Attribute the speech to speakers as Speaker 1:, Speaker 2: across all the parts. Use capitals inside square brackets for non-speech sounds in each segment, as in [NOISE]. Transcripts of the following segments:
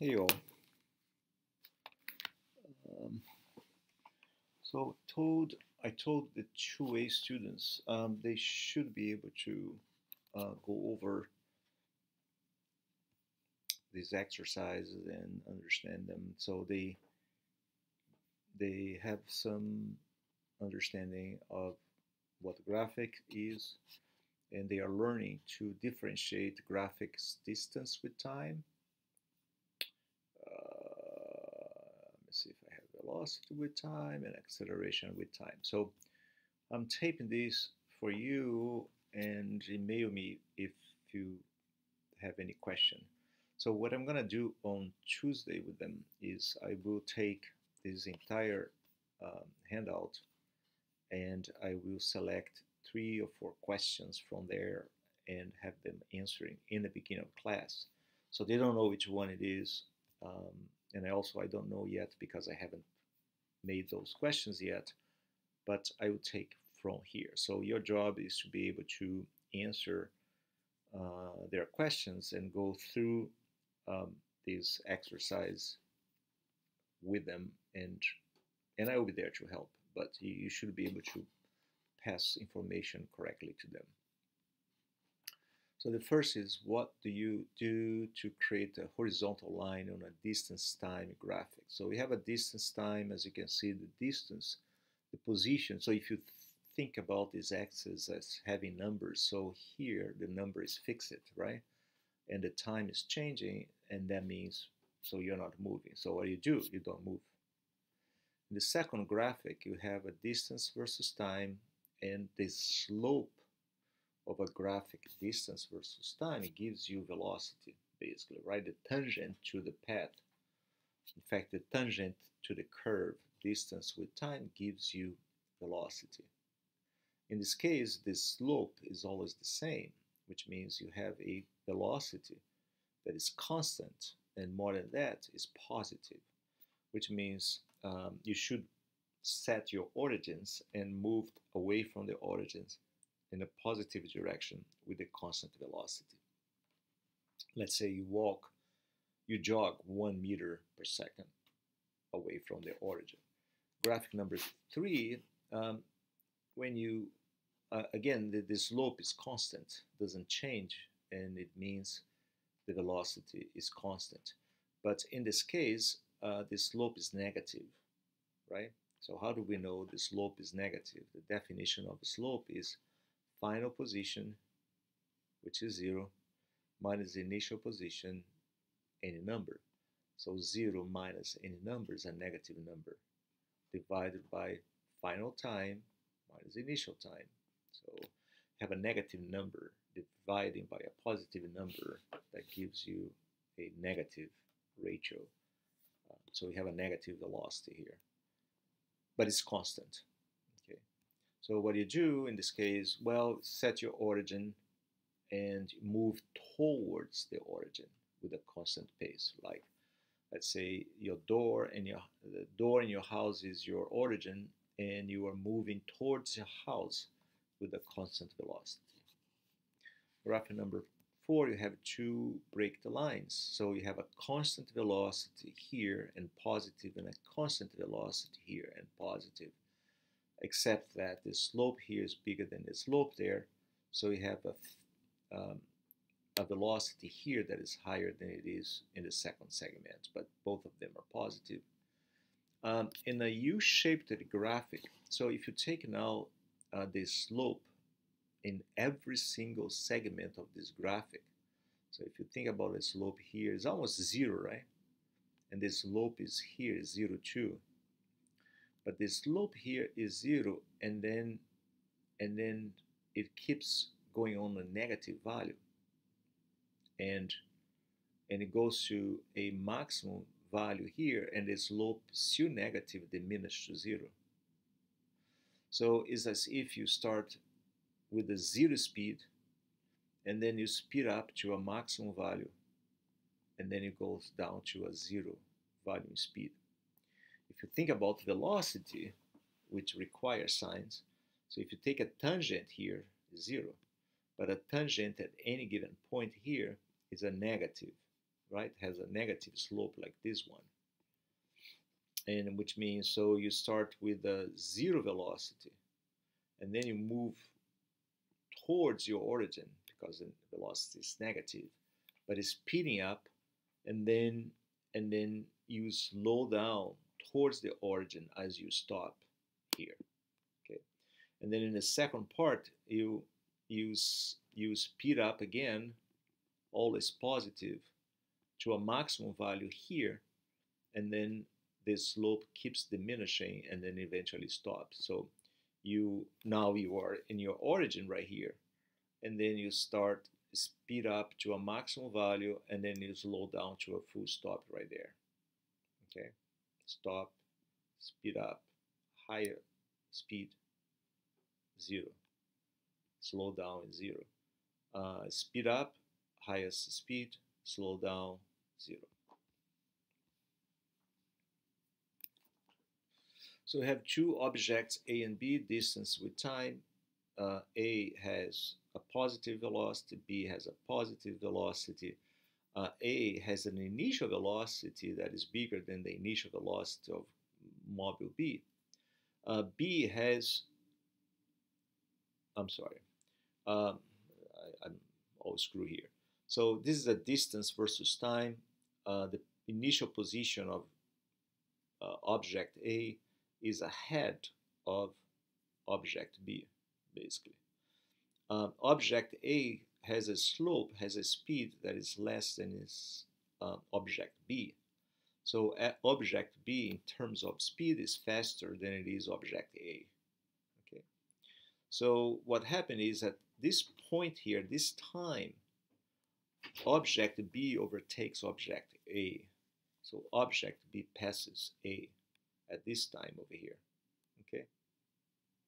Speaker 1: Hey all. Um, so told I told the two A students um, they should be able to uh, go over these exercises and understand them. So they they have some understanding of what graphic is, and they are learning to differentiate graphics distance with time see if I have velocity with time and acceleration with time. So I'm taping this for you and email me if you have any question. So what I'm gonna do on Tuesday with them is I will take this entire um, handout and I will select three or four questions from there and have them answering in the beginning of class. So they don't know which one it is. Um, and I also I don't know yet because I haven't made those questions yet, but I will take from here. So your job is to be able to answer uh, their questions and go through um, this exercise with them, and and I will be there to help. But you, you should be able to pass information correctly to them. So the first is what do you do to create a horizontal line on a distance time graphic? So we have a distance time, as you can see, the distance, the position. So if you think about this axis as having numbers, so here the number is fixed, right? And the time is changing, and that means so you're not moving. So what do you do? You don't move. In the second graphic, you have a distance versus time and the slope of a graphic distance versus time, it gives you velocity, basically, right? The tangent to the path. In fact, the tangent to the curve distance with time gives you velocity. In this case, the slope is always the same, which means you have a velocity that is constant, and more than that is positive, which means um, you should set your origins and move away from the origins in a positive direction with a constant velocity. Let's say you walk, you jog one meter per second away from the origin. Graphic number three, um, when you, uh, again, the, the slope is constant, doesn't change, and it means the velocity is constant. But in this case, uh, the slope is negative, right? So how do we know the slope is negative? The definition of a slope is final position, which is 0, minus the initial position, any number. So 0 minus any number is a negative number divided by final time minus initial time. So have a negative number dividing by a positive number that gives you a negative ratio. Uh, so we have a negative velocity here, but it's constant. So what you do in this case, well, set your origin and move towards the origin with a constant pace. Like, let's say your door and your the door in your house is your origin, and you are moving towards your house with a constant velocity. Graph number four, you have two break the lines. So you have a constant velocity here and positive, and a constant velocity here and positive except that the slope here is bigger than the slope there. So you have a, um, a velocity here that is higher than it is in the second segment, but both of them are positive. Um, in a U-shaped graphic, so if you take now uh, the slope in every single segment of this graphic, so if you think about the slope here, it's almost zero, right? And the slope is here, zero, two but the slope here is zero and then and then it keeps going on a negative value. And and it goes to a maximum value here and the slope still negative diminished to zero. So it's as if you start with a zero speed and then you speed up to a maximum value and then it goes down to a zero volume speed if you think about velocity, which requires signs, so if you take a tangent here, zero, but a tangent at any given point here is a negative right? Has a negative slope like this one. And which means, so you start with a zero velocity and then you move towards your origin because the velocity is negative, but it's speeding up and then and then you slow down towards the origin as you stop here. Okay, and then in the second part you use you speed up again, always positive, to a maximum value here, and then the slope keeps diminishing and then eventually stops. So you now you are in your origin right here, and then you start speed up to a maximum value and then you slow down to a full stop right there. Okay, stop, speed up, higher speed, zero, slow down zero. Uh, speed up, highest speed, slow down, zero. So we have two objects A and B, distance with time. Uh, A has a positive velocity, B has a positive velocity. Uh, A has an initial velocity that is bigger than the initial velocity of mobile B. Uh, B has, I'm sorry, um, I, am all screw here. So this is a distance versus time. Uh, the initial position of uh, object A is ahead of object B, basically. Um, object A has a slope, has a speed that is less than its uh, object B. So object B in terms of speed is faster than it is object A. Okay. So what happened is at this point here, this time, object B overtakes object A. So object B passes A at this time over here. Okay,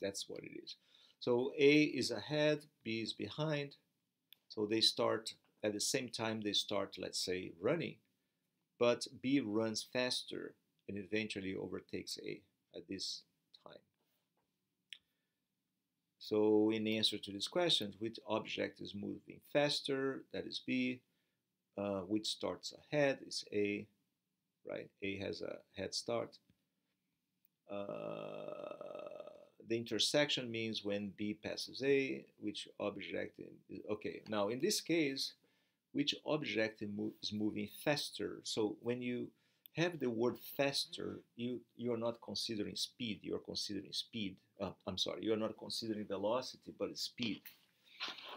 Speaker 1: that's what it is. So A is ahead, B is behind. So they start at the same time they start, let's say, running, but B runs faster and eventually overtakes A at this time. So in answer to this question, which object is moving faster? That is B. Uh, which starts ahead is A, right? A has a head start. Uh, the intersection means when B passes A, which object okay. Now in this case, which object is moving faster? So when you have the word faster, you you're not considering speed. You're considering speed. Uh, I'm sorry, you're not considering velocity, but speed.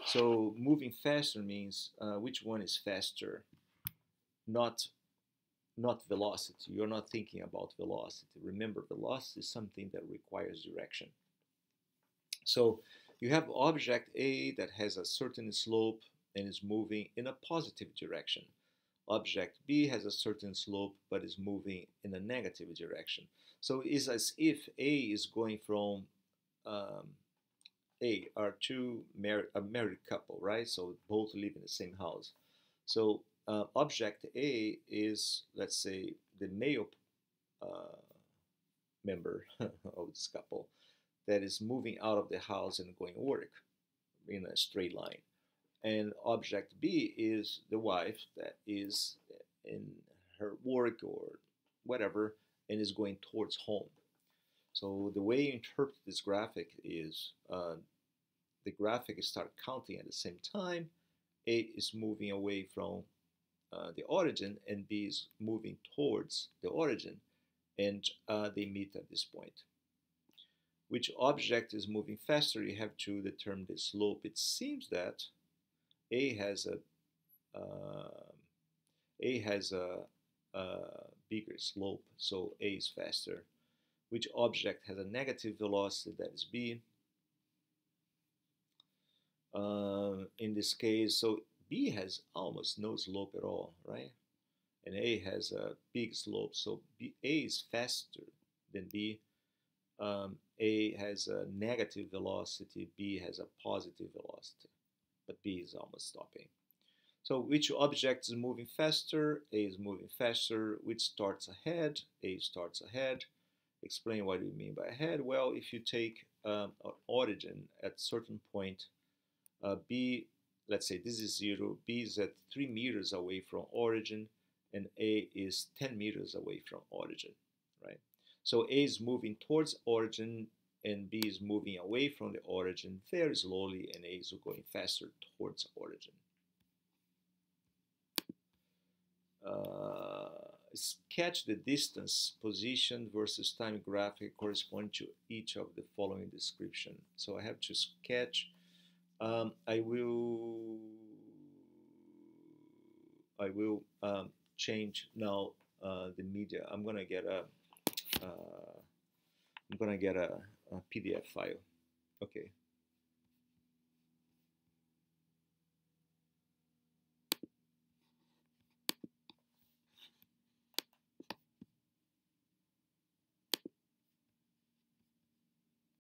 Speaker 1: So moving faster means uh, which one is faster, not not velocity. You're not thinking about velocity. Remember, velocity is something that requires direction. So you have object A that has a certain slope and is moving in a positive direction. Object B has a certain slope but is moving in a negative direction. So it's as if A is going from um, A are two married, a married couple, right? So both live in the same house. So uh, object A is, let's say, the male uh, member [LAUGHS] of this couple that is moving out of the house and going to work in a straight line. And object B is the wife that is in her work or whatever and is going towards home. So the way you interpret this graphic is uh, the graphic is start counting at the same time. A is moving away from uh, the origin and B is moving towards the origin and uh, they meet at this point. Which object is moving faster, you have to determine the slope. It seems that A has a uh, A has a, a bigger slope, so A is faster. Which object has a negative velocity, that is B. Uh, in this case, so B has almost no slope at all, right? And A has a big slope, so B, A is faster than B. Um, a has a negative velocity, B has a positive velocity, but B is almost stopping. So which object is moving faster? A is moving faster. Which starts ahead? A starts ahead. Explain what you mean by ahead. Well, if you take um, an origin at certain point, uh, B let's say this is 0, B is at 3 meters away from origin, and A is 10 meters away from origin, right? So A is moving towards origin, and B is moving away from the origin very slowly, and A is going faster towards origin. Uh, sketch the distance, position versus time graphic corresponding to each of the following description. So I have to sketch. Um, I will I will um, change now uh, the media. I'm gonna get a am uh, gonna get a, a PDF file. Okay.